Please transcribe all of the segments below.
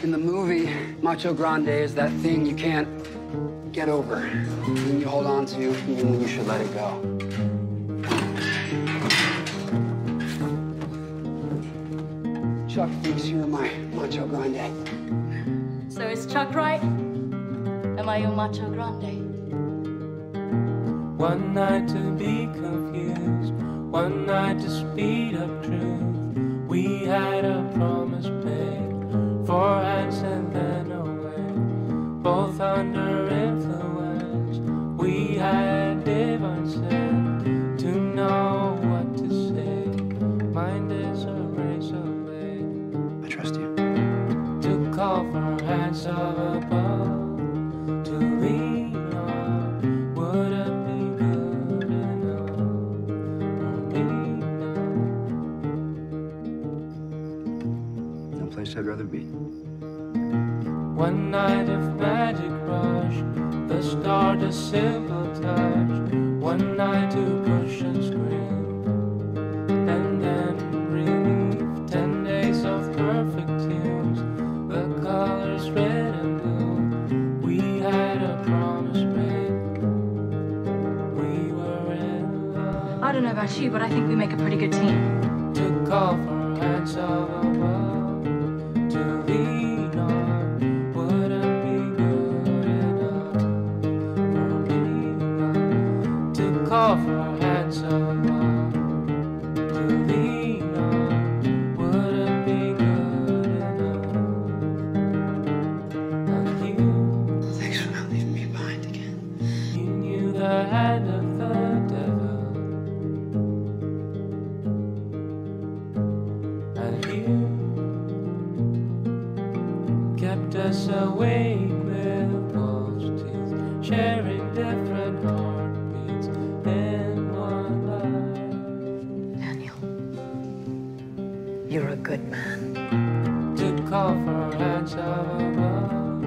In the movie, Macho Grande is that thing you can't get over. And you hold on to even when you should let it go. Chuck thinks you're my Macho Grande. So is Chuck right? Am I your Macho Grande? One night to be confused, one night to speed up truth. We had a under influence. We had to know what to say. Mind is a razor blade I trust you. to call for hands of above to lean on. Would it be good enough for me? No place I'd rather be. One night of magic a simple touch. One night to push and scream, and then relief. Ten days of perfect tunes, the colors red and blue. We had a promise made. We were in love. I don't know about you, but I think we make a pretty good team. to call for hands of above call for hands of above to lean on wouldn't be good enough and you Thanks for not leaving me behind again. you knew the hand of the devil and you kept us awake with wolf's teeth, sharing different you're a good man. To call for hands of above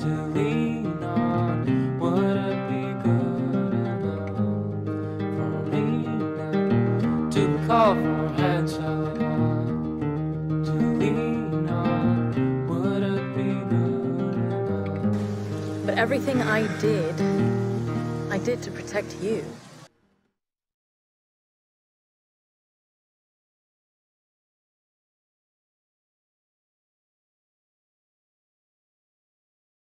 to lean on, would it be good enough for me now? To call for hands of above to lean on, would it be good enough? But everything I did, I did to protect you.